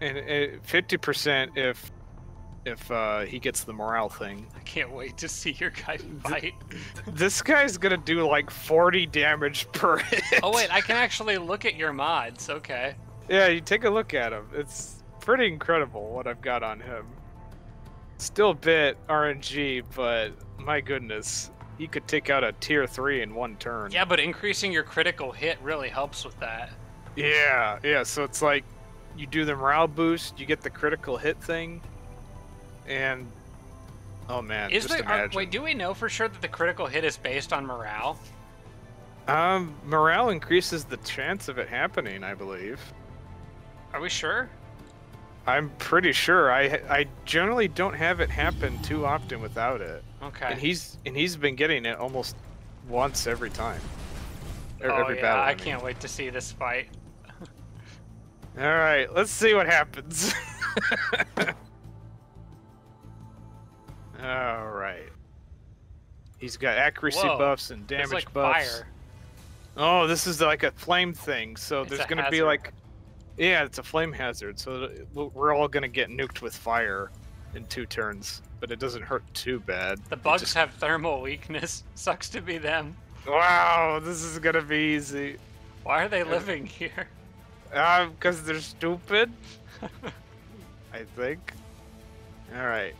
and uh, 50% if if uh, he gets the morale thing. I can't wait to see your guy fight. This guy's gonna do like 40 damage per hit. oh wait, I can actually look at your mods. Okay. Yeah, you take a look at him. It's pretty incredible what I've got on him. Still a bit RNG, but my goodness, he could take out a tier three in one turn. Yeah, but increasing your critical hit really helps with that. Yeah, yeah. So it's like you do the morale boost, you get the critical hit thing, and oh man, Is just the are, imagine. wait? Do we know for sure that the critical hit is based on morale? Um, morale increases the chance of it happening, I believe. Are we sure? I'm pretty sure. I I generally don't have it happen too often without it. Okay. And he's and he's been getting it almost once every time. E- oh every yeah, battle. I mean. can't wait to see this fight. All right, let's see what happens. All right. He's got accuracy Whoa, buffs and damage like buffs. fire. Oh, this is like a flame thing. So It's there's going to be like Yeah, it's a flame hazard. So we're all going to get nuked with fire in two turns, but it doesn't hurt too bad. The bugs just- have thermal weakness. Sucks to be them. Wow, this is going to be easy. Why are they living here? Uh, because they're stupid. I think. All right.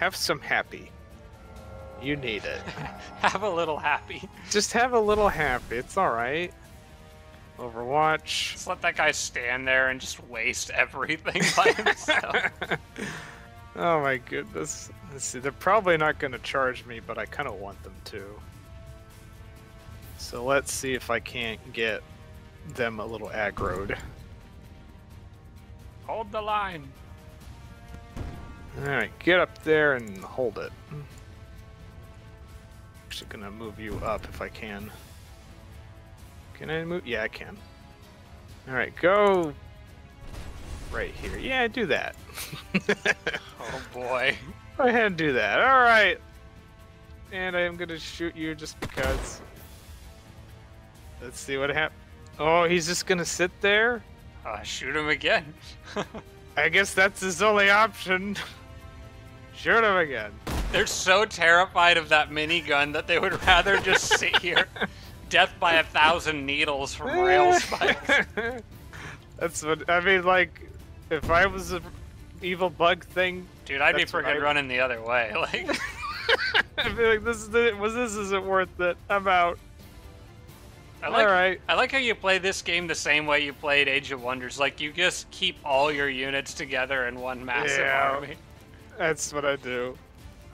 Have some happy. You need it. have a little happy. Just have a little happy. It's all right. Overwatch. Just let that guy stand there and just waste everything by himself. oh my goodness. Let's see. They're probably not going to charge me, but I kind of want them to. So let's see if I can't get them a little aggroed. Hold the line. All right, get up there and hold it. Actually, gonna move you up if I can. Can I move? Yeah, I can. All right, go right here. Yeah, do that. Oh boy. Go ahead and do that. All right. And I am gonna shoot you just because. Let's see what happens. Oh, he's just gonna sit there. Uh, shoot him again. I guess that's his only option. Shoot him again. They're so terrified of that minigun that they would rather just sit here. Death by a thousand needles from rail spikes. That's what I mean. Like, if I was a evil bug thing, Dude, I'd be freaking running the other way. Like, I'd be like, "This is was this isn't worth it. I'm out." I like, All right. I like how you play this game the same way you played Age of Wonders. Like, you just keep all your units together in one massive Yeah. army. That's what I do.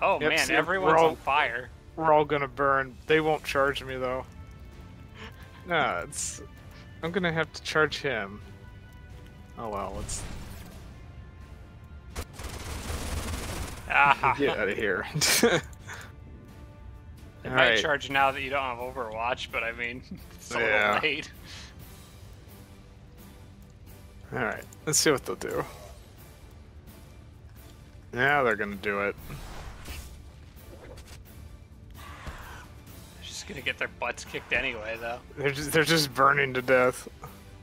Oh Yep, man, see, everyone's we're all- on fire. We're all gonna burn. They won't charge me though. No, it's. I'm gonna have to charge him. Oh well, let's Ah, get out of here. It might right. charge now that you don't have Overwatch, but I mean, it's a Yeah. little late. All right, let's see what they'll do. Now they're gonna do it. They're just gonna get their butts kicked anyway, though. They're just they're just burning to death.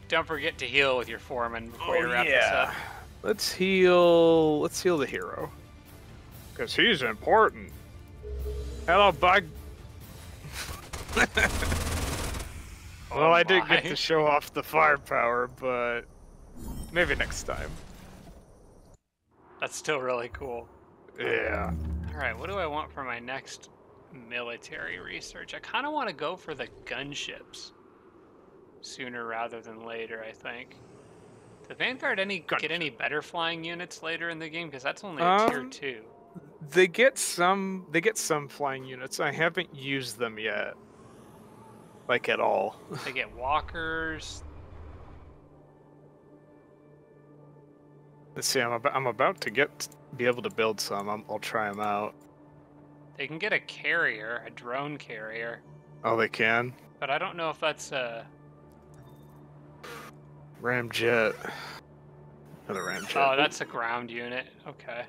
Don't forget to heal with your foreman before Oh, you wrap this up. Let's heal. Let's heal the hero. Because he's important. Hello, bug. well, Oh I did get oh to show off the firepower, but maybe next time. That's still really cool. Yeah. All right, what do I want for my next military research? I kind of want to go for the gunships sooner rather than later. I think. Did Vanguard any get any better flying units later in the game? Because that's only a tier Um, two. They get some. They get some flying units. I haven't used them yet. Like at all. They get walkers. Let's see. I'm about. I'm about to get be able to build some. I'm, I'll try them out. They can get a carrier, a drone carrier, Oh, they can. but I don't know if that's a... Ramjet. Another ramjet. Oh, that's a ground unit. Okay.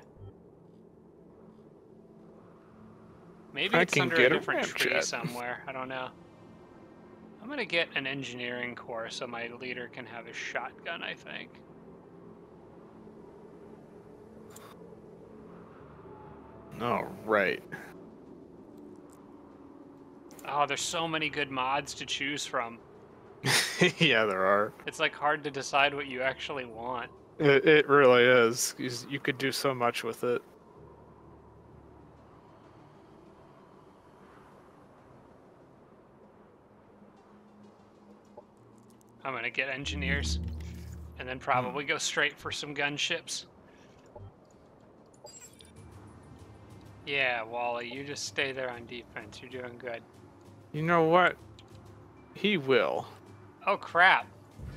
Maybe I it's can under get a a different tree somewhere. I don't know. I'm gonna get an engineering core so my leader can have a shotgun. I think. Oh, right. Oh, there's so many good mods to choose from. yeah, there are. It's like hard to decide what you actually want. It, it really is. You could do so much with it. I'm gonna get engineers, and then probably hmm. go straight for some gunships. Yeah, Wally, you just stay there on defense. You're doing good. You know what? He will. Oh crap.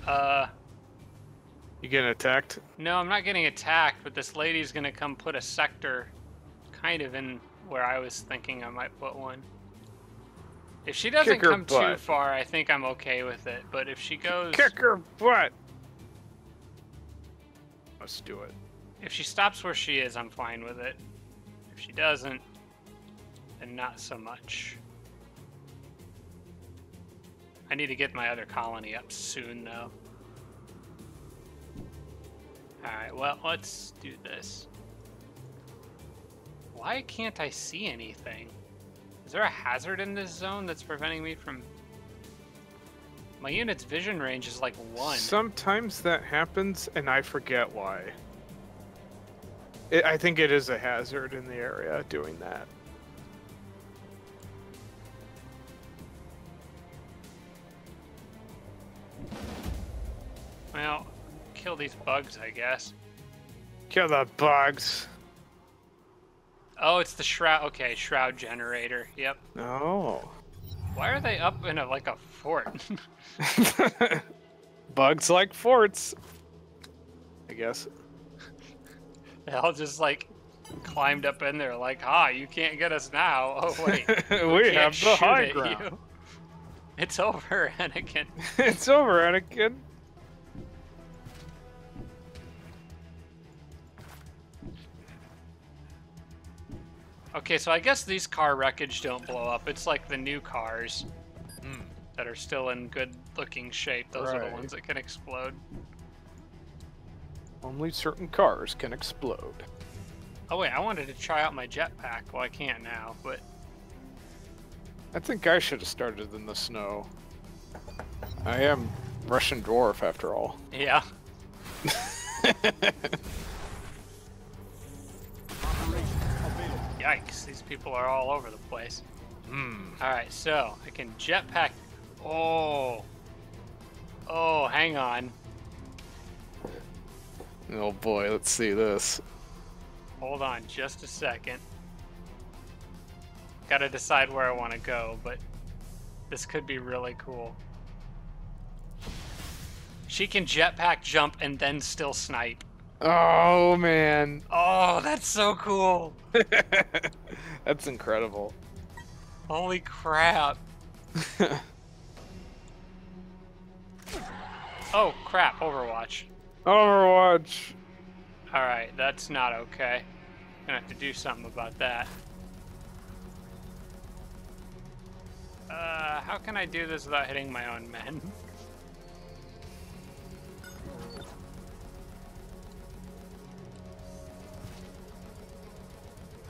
Uh, You getting attacked? no, I'm not getting attacked, but this lady's gonna come put a sector kind of in where I was thinking I might put one. If she doesn't come too far, I think I'm okay with it. But if she goes, Kick her butt! Let's do it. if she stops where she is, I'm fine with it. If she doesn't, then not so much. I need to get my other colony up soon, though. Alright, well, let's do this. Why can't I see anything? Is there a hazard in this zone that's preventing me from... My unit's vision range is like one. Sometimes that happens, and I forget why. It, I think it is a hazard in the area doing that. Well, kill these bugs, I guess. Kill the bugs. Oh, it's the shroud. Okay, shroud generator. Yep. Oh. Why are they up in a like a fort? bugs like forts. I guess. they all just like climbed up in there, like, ah, you can't get us now. Oh wait, we can't have the high ground. you. It's over, Anakin. it's over, Anakin. Okay, so I guess these car wreckage don't blow up. It's like the new cars Hmm. that are still in good-looking shape. Those are the ones that can explode. Only certain cars can explode. Oh wait, I wanted to try out my jetpack. Well, I can't now, but I think I should have started in the snow. I am Russian dwarf after all. yeah. Yikes, these people are all over the place. Hmm. Alright, so I can jetpack. Oh. Oh, hang on. Oh boy, let's see this. Hold on just a second. Gotta decide where I want to go, but this could be really cool. She can jetpack jump and then still snipe. Oh man. Oh, that's so cool. That's incredible. Holy crap. Oh, crap, Overwatch. Overwatch. Alright, that's not okay. Gonna have to do something about that. Uh, how can I do this without hitting my own men?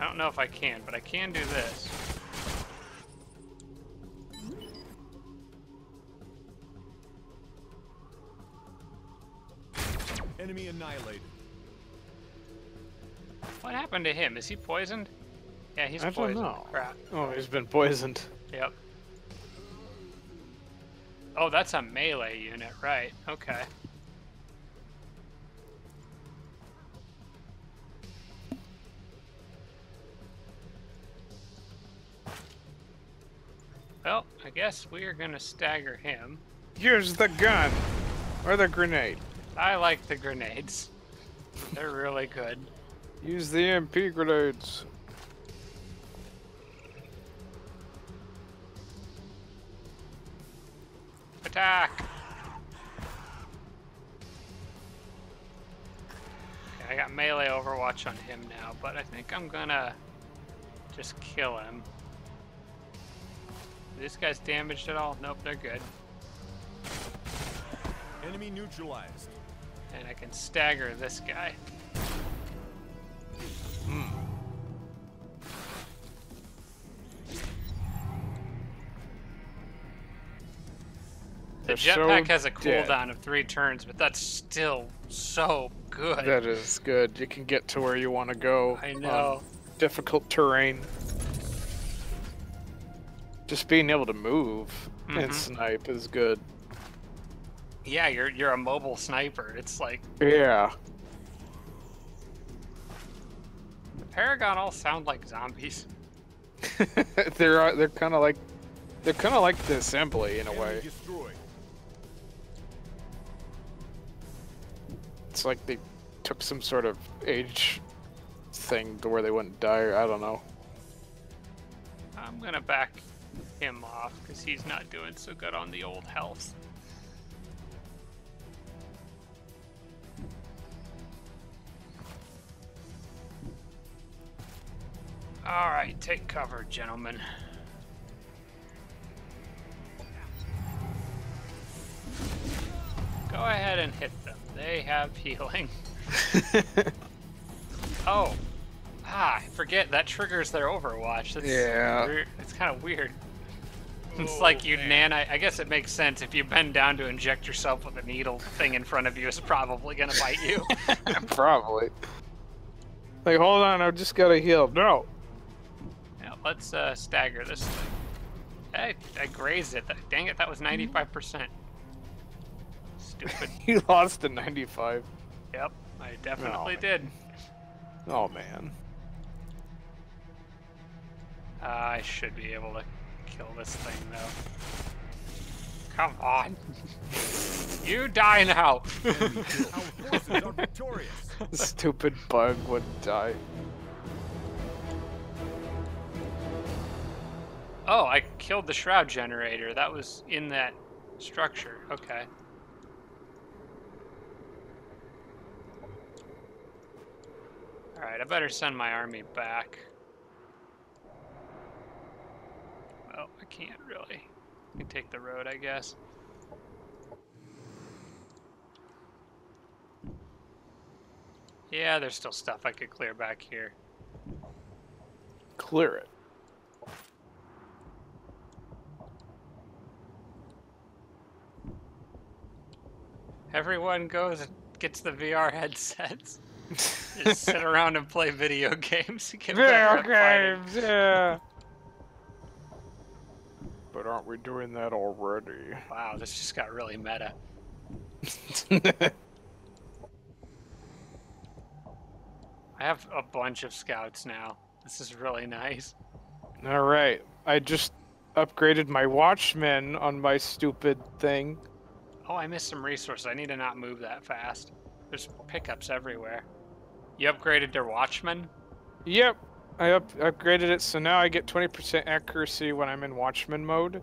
I don't know if I can, but I can do this. Enemy annihilated. What happened to him? Is he poisoned? Yeah, he's I don't poisoned. know. Crap. Oh, he's been poisoned. Yep. Oh, that's a melee unit, right? Okay. Well, I guess we are gonna stagger him. Use the gun or the grenade. I like the grenades. They're really good. Use the MP grenades. Attack! Okay, I got melee overwatch on him now, but I think I'm gonna just kill him. This guy's damaged at all? Nope, they're good. Enemy neutralized. And I can stagger this guy. The They're so jetpack has a cooldown of three turns, but that's still so good. That is good. You can get to where you want to go. I on know. difficult terrain. Just being able to move Mhm. and snipe is good. Yeah, you're you're a mobile sniper. It's like Yeah. the Paragon all sound like zombies. they're uh, they're kind of like they're kind of like the assembly in a way. It's like they took some sort of age thing to where they wouldn't die. Or I don't know. I'm gonna back him off because he's not doing so good on the old health. All right, take cover, gentlemen. Go ahead and hit them. They have healing. Oh, ah, I forget that triggers their Overwatch. That's Yeah. weird. It's kind of weird. It's like you nan. I, I guess it makes sense if you bend down to inject yourself with a needle. Thing in front of you is probably gonna bite you. Probably. Like, hold on, I just gotta heal. No. Yeah, let's uh, stagger this thing. Hey, I grazed it. Dang it, that was 95%. Stupid. you lost to 95. Yep, I definitely Oh. did. Oh man. Uh, I should be able to kill this thing though. Come on. you die now. Enemy killed. Our forces are victorious. Stupid bug would die. Oh, I killed the shroud generator. That was in that structure. Okay. Alright, I better send my army back. Well, I can't really. I can take the road, I guess. Yeah, there's still stuff I could clear back here. Clear it. Everyone goes and gets the VR headsets. Just sit around and play video games. Get Video games, yeah. But aren't we doing that already? Wow, this just got really meta. I have a bunch of scouts now. This is really nice. All right, I just upgraded my Watchmen on my stupid thing. Oh, I missed some resources. I need to not move that fast. There's pickups everywhere. You upgraded their Watchman? Yep, I up upgraded it so now I get 20% accuracy when I'm in Watchman mode.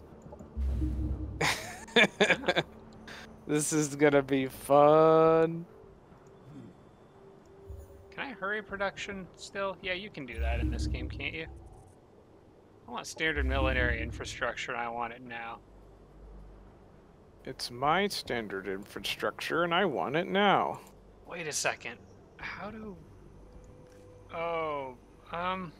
this is gonna be fun. Can I hurry production still? Yeah, you can do that in this game, can't you? I want standard military infrastructure and I want it now. It's my standard infrastructure and I want it now. Wait a second. How do. Oh, um.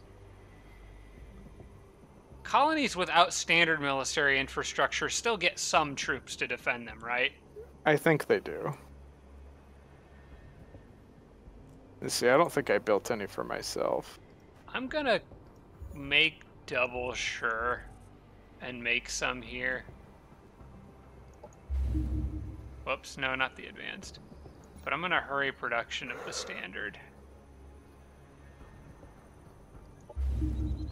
colonies without standard military infrastructure still get some troops to defend them, right? I think they do. Let's see, I don't think I built any for myself. I'm gonna make double sure and make some here. Whoops, no, not the advanced. But I'm gonna hurry production of the standard.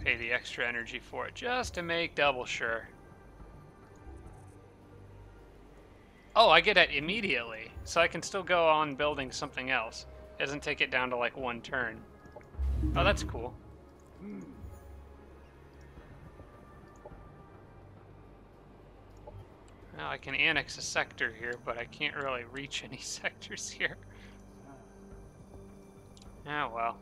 Pay the extra energy for it just to make double sure. Oh, I get it immediately, so I can still go on building something else. It doesn't take it down to like one turn. Oh, that's cool. Well, I can annex a sector here, but I can't really reach any sectors here. Ah, well.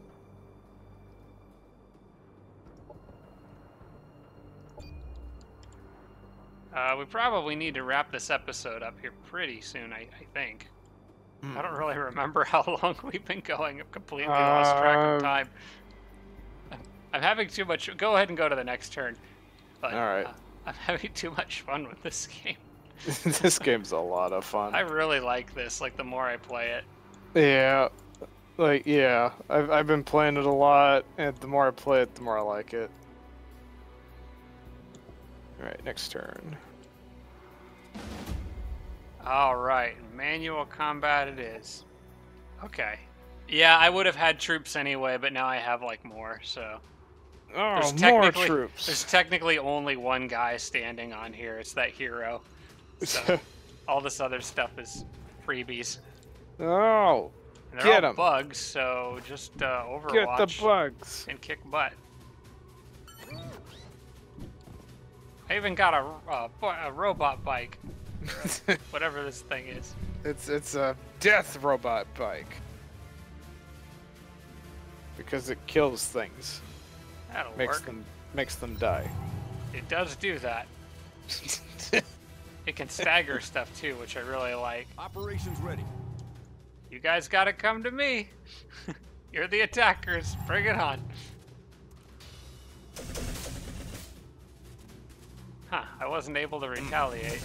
Uh, we probably need to wrap this episode up here pretty soon, I, I think. I don't really remember how long we've been going. I've completely lost track Uh, of time. I'm, I'm having too much. Go ahead and go to the next turn. But, Alright. uh, I'm having too much fun with this game. this game's a lot of fun. I really like this. Like the more I play it. Yeah, like yeah, I've I've been playing it a lot, and the more I play it, the more I like it. All right, next turn. All right, manual combat it is. Okay. Yeah, I would have had troops anyway, but now I have like more. So Oh, there's more troops. there's technically only one guy standing on here. It's that hero. So all this other stuff is freebies. oh, And they're Get all 'em. bugs, so just uh, Overwatch get the bugs. and kick butt. I even got a, uh, a robot bike, whatever this thing is. it's it's a death robot bike because it kills things, That'll makes work. them makes them die. It does do that. It can stagger stuff too, which I really like. Operations ready. You guys gotta come to me. You're the attackers. Bring it on. Huh, I wasn't able to retaliate.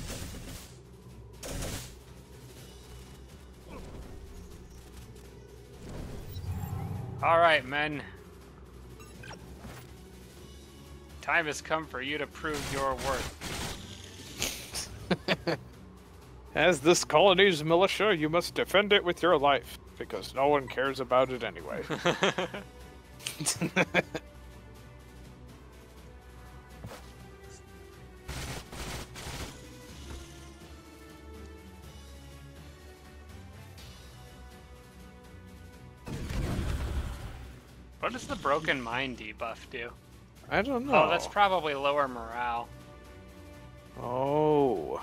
Alright, men. Time has come for you to prove your worth. As this colony's militia, you must defend it with your life because no one cares about it anyway. What does the broken mind debuff do? I don't know. Oh, that's probably lower morale. Oh.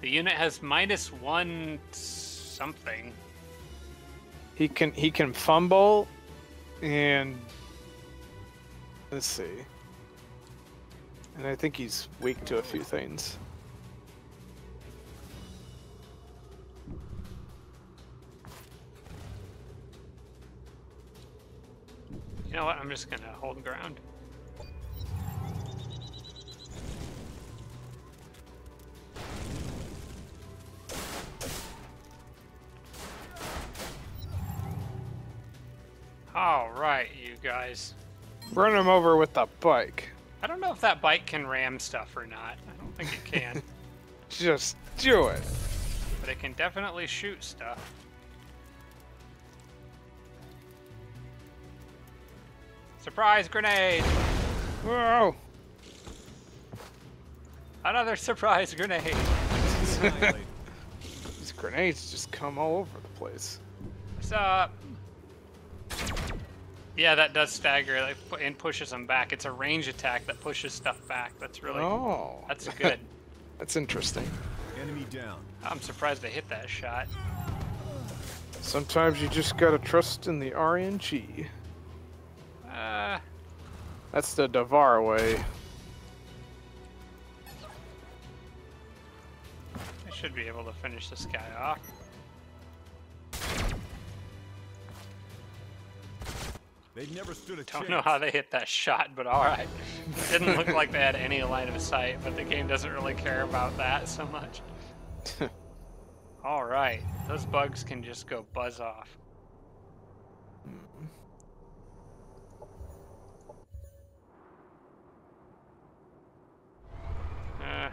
The unit has minus one something. He can he can fumble and let's see. And I think he's weak to a few things. You know what? I'm just gonna hold ground. Guys. Run him over with the bike. I don't know if that bike can ram stuff or not. I don't think it can, Just do it. but it can definitely shoot stuff. Surprise grenade! Whoa. Another surprise grenade! These grenades just come all over the place. What's up? Yeah, that does stagger like, and pushes them back. It's a range attack that pushes stuff back. That's really Oh. that's good. That's interesting. Enemy down. I'm surprised they hit that shot. Sometimes you just gotta trust in the RNG. Uh, That's the Dvar way. I should be able to finish this guy off. They've never stood a Don't chance. know how they hit that shot, but all right. Didn't look like they had any line of sight, but the game doesn't really care about that so much. all right, those bugs can just go buzz off. Uh,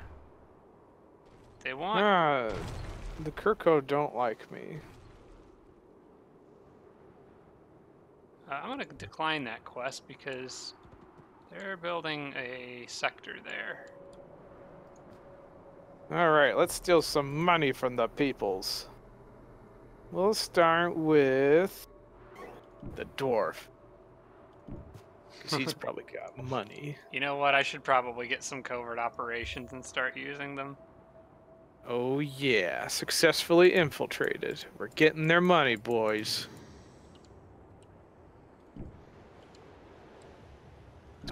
they want. Ah, the Kir'Ko don't like me. Uh, I'm gonna decline that quest because they're building a sector there. All right, let's steal some money from the peoples. We'll start with the dwarf. Because he's probably got money. You know what? I should probably get some covert operations and start using them. Oh, yeah. Successfully infiltrated. We're getting their money, boys.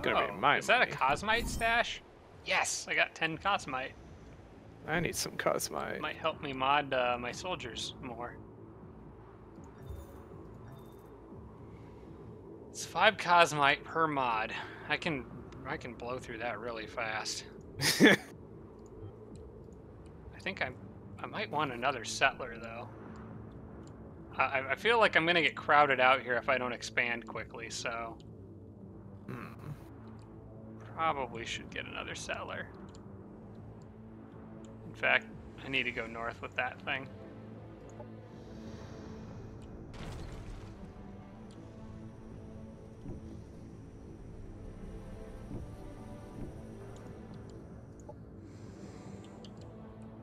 It's gonna be Oh, my Is that a. Cosmite stash? Yes, I got 10 Cosmite. I need some Cosmite. Might help me mod uh, my soldiers more. It's five Cosmite per mod. I can I can blow through that really fast. I think I I might want another settler though. I, I- I feel like I'm gonna get crowded out here if I don't expand quickly, so Hmm. Probably should get another settler. In fact, I need to go north with that thing.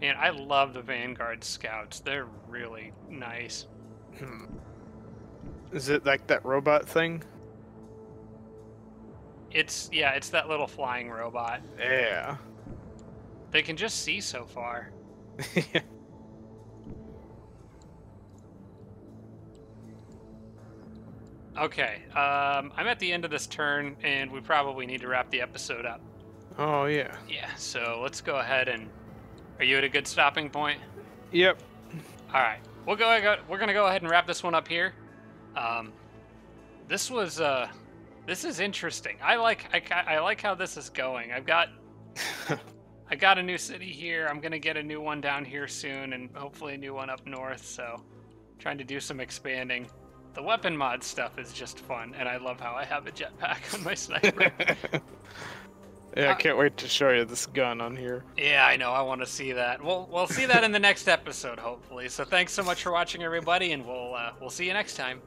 Man, I love the Vanguard scouts. They're really nice. Hmm. Is it like that robot thing? It's yeah, it's that little flying robot. Yeah. They can just see so far. Okay, um, I'm at the end of this turn, and we probably need to wrap the episode up. oh, yeah. Yeah, so let's go ahead and. Are you at a good stopping point? Yep. All right, we'll go. go- We're gonna go ahead and wrap this one up here. Um, this was uh, this is interesting. I like I, I like how this is going. I've got I got a new city here. I'm gonna get a new one down here soon, and hopefully a new one up north. So, trying to do some expanding. The weapon mod stuff is just fun, and I love how I have a jetpack on my sniper. yeah, I Uh, can't wait to show you this gun on here. Yeah, I know. I want to see that. We'll we'll see that in the next episode, hopefully. So thanks so much for watching, everybody, and we'll uh, we'll see you next time.